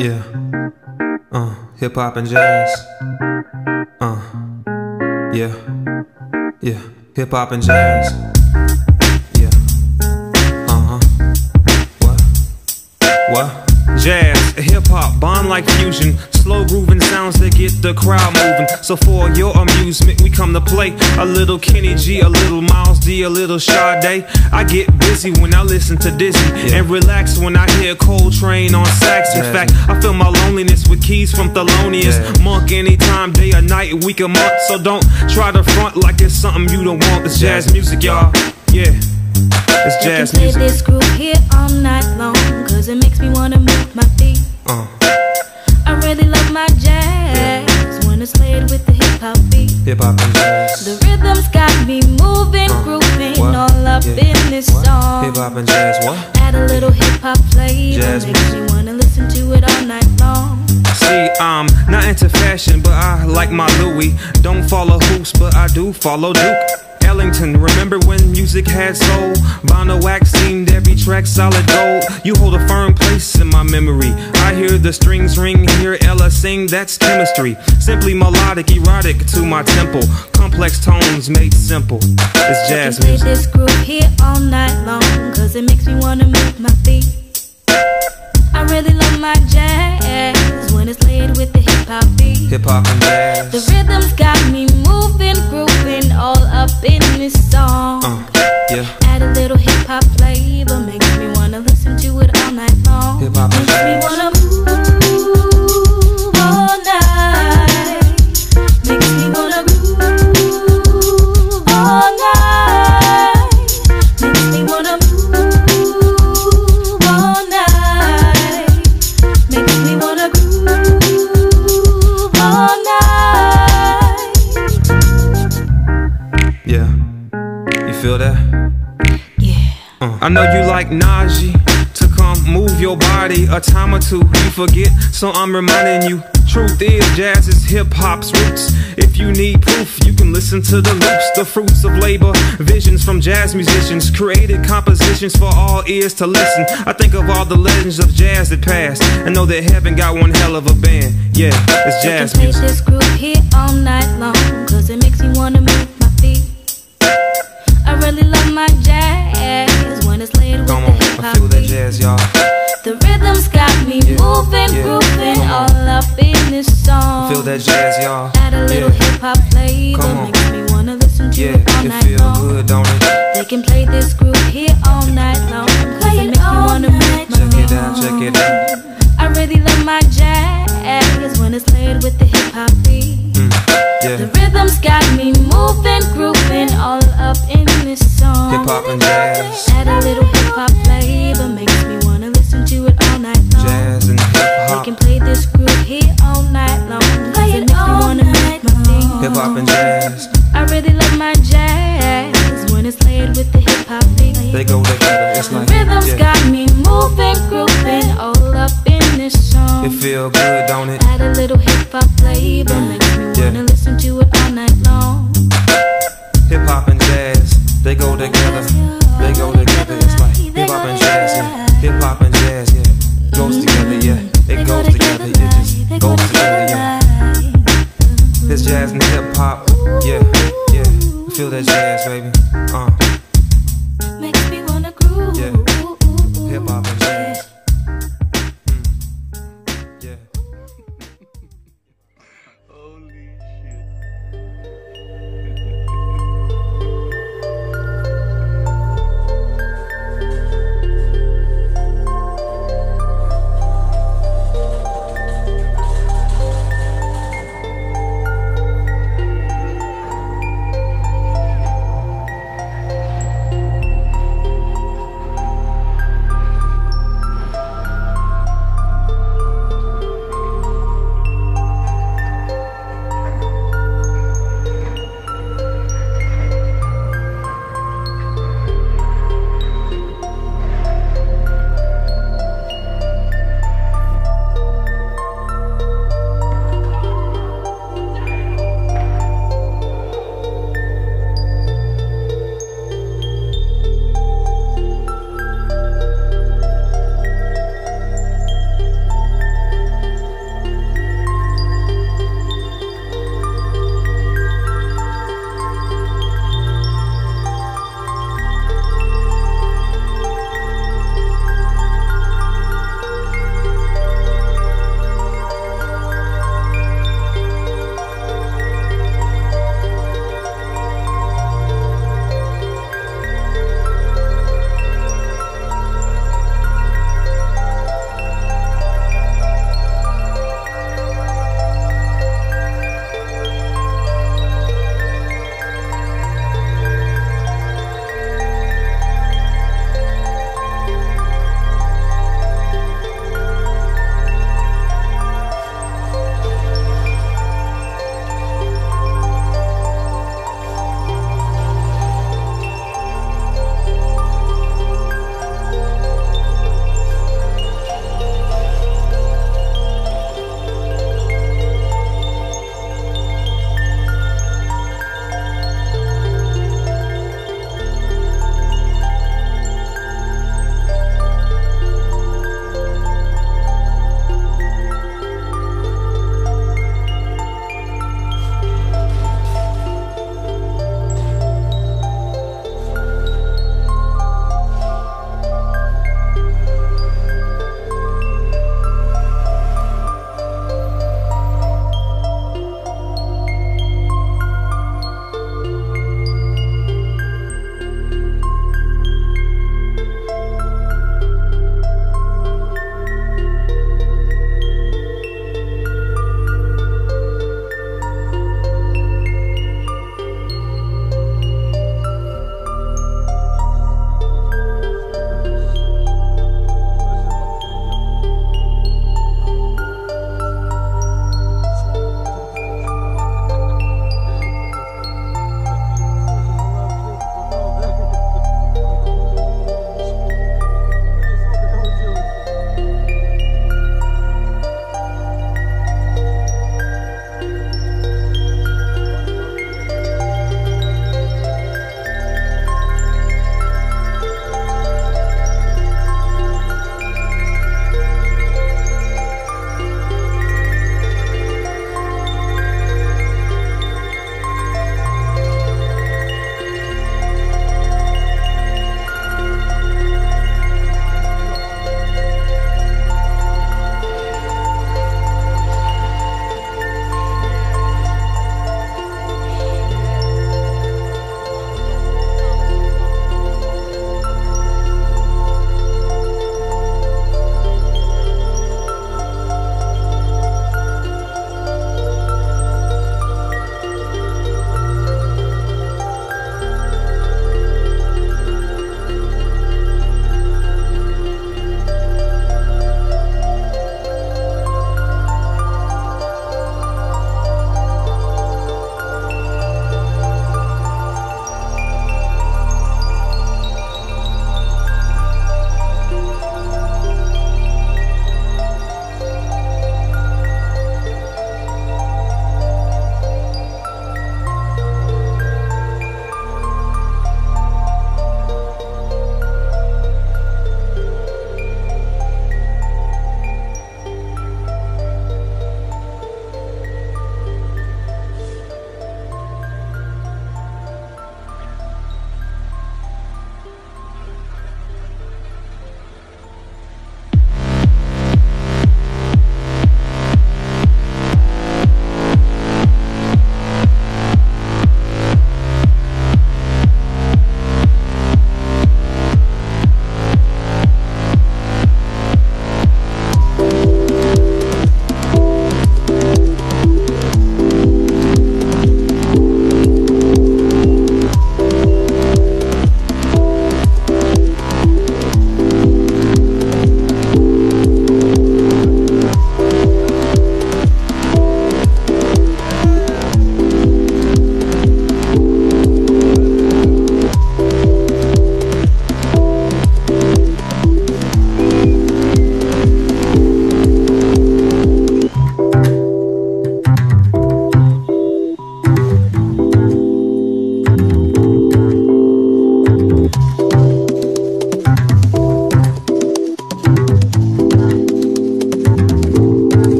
Yeah. Uh, hip hop and jazz. Uh, yeah. Yeah. Hip hop and jazz. Yeah. Uh huh. What? What? Jazz, hip hop, bond like fusion. Slow grooving sounds that get the crowd moving. So for your amusement, we come to play a little Kenny G, a little Miles D, a little Sade. I get busy when I listen to Dizzy yeah. and relax when I hear Coltrane on sax. In fact, I feel my loneliness with keys from Thelonious yeah. Monk anytime, day or night, week or month. So don't try to front like it's something you don't want. It's jazz music, y'all. Yeah. It's jazz music. Play this group here all night long, cause it makes me wanna move my feet. Uh. I really love my jazz when it's played with the hip hop beat. Hip hop and jazz. The rhythm's got me moving, uh. grooving what? all up yeah. in this what? song. Hip hop and jazz, what? Add a little hip hop flavor, jazz makes me wanna listen to it all night long. See, I'm not into fashion, but I like my Louis. Don't follow hoops, but I do follow Duke. Ellington. Remember when music had soul? Vinyl wax seemed every track solid gold. You hold a firm place in my memory. I hear the strings ring, hear Ella sing, that's chemistry. Simply melodic, erotic to my temple. Complex tones made simple. It's jazz music. Play this groove here all night long, cause it makes me wanna move my feet. I really love my jazz when it's laid with the hip hop beat. Hip hop and jazz. The rhythm's got me moving, grooving all up in this song. Uh, yeah. Add a little hip hop flavor, makes me wanna listen to it all night long. Hip hop and makes jazz. me wanna Uh, I know you like Najee to come move your body a time or two. You forget, so I'm reminding you. Truth is, jazz is hip hop's roots. If you need proof, you can listen to the loops, the fruits of labor, visions from jazz musicians, created compositions for all ears to listen. I think of all the legends of jazz that passed, and know that heaven got one hell of a band. Yeah, it's jazz play music. this group here all night long, cause it makes me wanna move my feet. I really love my jazz when it's laid with Come the on, I feel that jazz, y'all. The rhythm's got me Yeah, moving, yeah, grooving all up in this song. Feel that jazz, y'all. Add a little Yeah, hip hop flavor, Come on. makes me wanna listen to yeah, it all it night feel long. good, don't it? They can play this group here all night long. Cause Play it it makes me all wanna night move Check it out, check it out. I really love my jazz when it's played with the hip hop beat. Mm, The rhythm's got me moving, grooving all up in this song. hip hop and jazz, They go together, it's like hip hop and jazz, yeah. Hip hop and jazz, yeah. Goes together, yeah. It goes together, it just goes together, yeah. This jazz and hip hop, yeah, yeah. Feel that jazz.